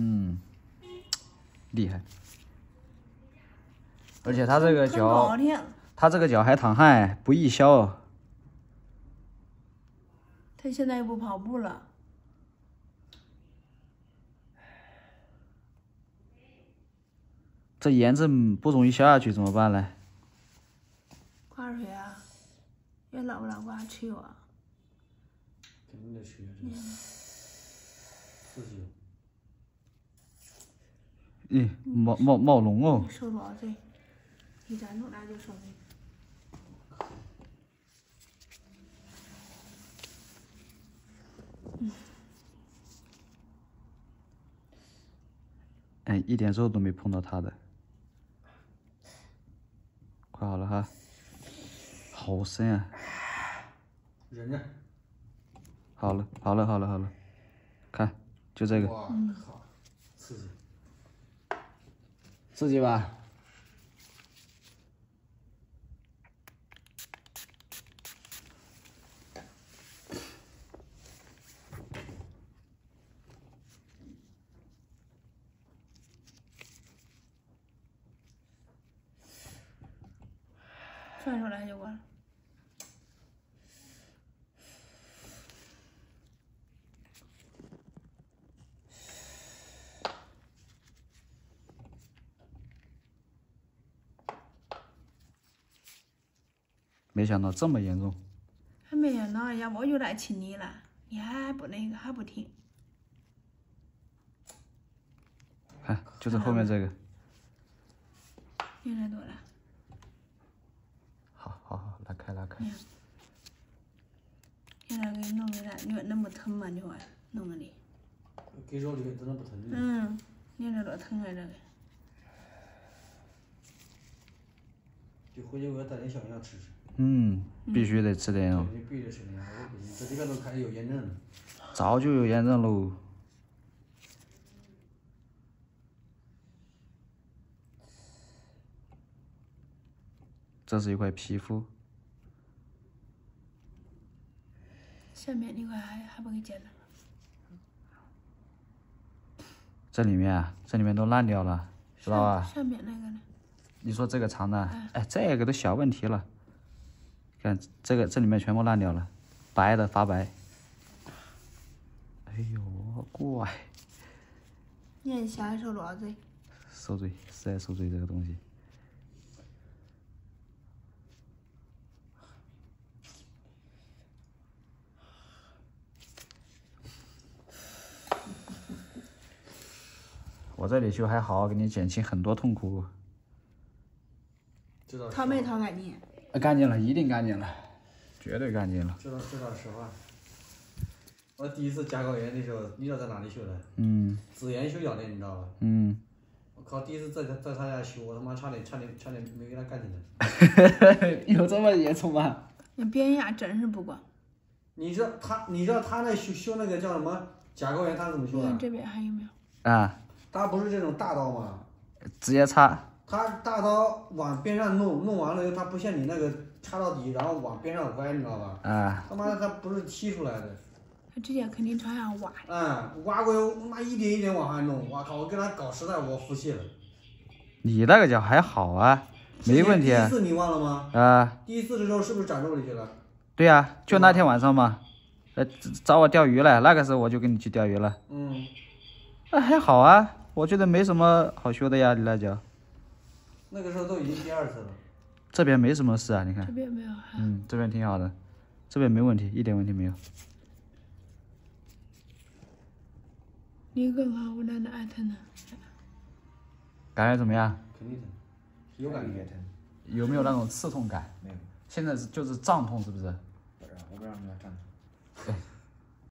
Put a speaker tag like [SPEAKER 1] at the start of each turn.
[SPEAKER 1] 嗯，厉害。而且他这个脚，他这个脚还淌汗，不易消。
[SPEAKER 2] 他现在又不跑步了。
[SPEAKER 1] 这炎症不容易消下去怎么办呢？
[SPEAKER 2] 挂水啊，要老不老挂去啊？
[SPEAKER 3] 肯定得去啊，这刺激。
[SPEAKER 1] 咦，冒冒冒龙哦！
[SPEAKER 2] 受多少罪？你咋弄那就受罪？
[SPEAKER 1] 哎，一点肉都没碰到它的。快好了哈，好深啊！
[SPEAKER 3] 忍着。
[SPEAKER 1] 好了，好了，好了，好了，看，就这个。
[SPEAKER 3] 哇好，刺激，
[SPEAKER 1] 刺激吧。
[SPEAKER 2] 转出来就完了。
[SPEAKER 1] 没想到这么严重。
[SPEAKER 2] 还没想到，要不我就来亲你了，你还不那个，还不听。
[SPEAKER 1] 看，就是后面这个。
[SPEAKER 2] 现在多了。
[SPEAKER 1] 好好好，拉开拉开。
[SPEAKER 2] 现在给你弄的了，你说那么疼吗？你说弄的你。
[SPEAKER 3] 给肉的真的不疼。
[SPEAKER 2] 嗯，你这多疼啊这个。
[SPEAKER 3] 就回去我要带点小药吃吃。
[SPEAKER 1] 嗯，必须得吃点
[SPEAKER 3] 哦。你必须得吃点，我不行，这里边都开始有炎症了。
[SPEAKER 1] 早就有炎症喽。这是一块皮肤。
[SPEAKER 2] 下面那块还还不给剪了。
[SPEAKER 1] 这里面啊，这里面都烂掉了，知道吧？
[SPEAKER 2] 下面那个呢？
[SPEAKER 1] 你说这个长的，哎，这个都小问题了。看这个，这里面全部烂掉了，白的发白。哎呦，怪！
[SPEAKER 2] 你下来受多少罪？
[SPEAKER 1] 受罪，实在受罪这个东西。我这里就还好，给你减轻很多痛苦。
[SPEAKER 2] 掏没掏干净？
[SPEAKER 1] 干净了，一定干净了，绝对干净了。
[SPEAKER 3] 这道这道实话，我第一次甲沟炎的时候，你知道在哪里修的？
[SPEAKER 1] 嗯。
[SPEAKER 3] 紫妍修脚的，你知道吧？
[SPEAKER 1] 嗯。
[SPEAKER 3] 我靠，第一次在他在他家修，我他妈差点差点差点没给他干进来。
[SPEAKER 1] 有这么严重吗？
[SPEAKER 2] 你别人家真是不管。
[SPEAKER 3] 你知道他，你知道他那修修那个叫什么甲沟炎，他怎么修的？
[SPEAKER 2] 这边还有没有？
[SPEAKER 1] 啊。
[SPEAKER 3] 他不是这种大刀吗？
[SPEAKER 1] 直接插。
[SPEAKER 3] 他大刀往边上弄，弄完了以后，他不像你那个插到底，然后往边上歪，你知道吧？
[SPEAKER 1] 啊。
[SPEAKER 3] 他妈的，他不是踢出来的。
[SPEAKER 2] 他直接肯定朝上挖。
[SPEAKER 3] 嗯，挖过去，他妈一点一点往上弄，我靠！我跟他搞实在，我服气了。
[SPEAKER 1] 你那个脚还好啊，没问题。第
[SPEAKER 3] 一次你忘了吗？
[SPEAKER 1] 啊。
[SPEAKER 3] 第一次的时候是不是长肉里去了？
[SPEAKER 1] 对呀，就那天晚上嘛，呃，找我钓鱼了，那个时候我就跟你去钓鱼了。
[SPEAKER 3] 嗯。
[SPEAKER 1] 那还好啊。我觉得没什么好修的呀，你那脚。
[SPEAKER 3] 那个时候都已经第二次了。
[SPEAKER 1] 这边没什么事啊，你看。
[SPEAKER 2] 这边没有。
[SPEAKER 1] 嗯，这边挺好的，这边没问题，一点问题没有。
[SPEAKER 2] 你更好，我奶奶爱疼呢。
[SPEAKER 1] 感觉怎么样？
[SPEAKER 3] 肯定疼，有感觉疼。
[SPEAKER 1] 有没有那种刺痛感？
[SPEAKER 3] 没有。
[SPEAKER 1] 现在是就是胀痛，是不是？
[SPEAKER 3] 不是，我不让你们胀。
[SPEAKER 1] 对。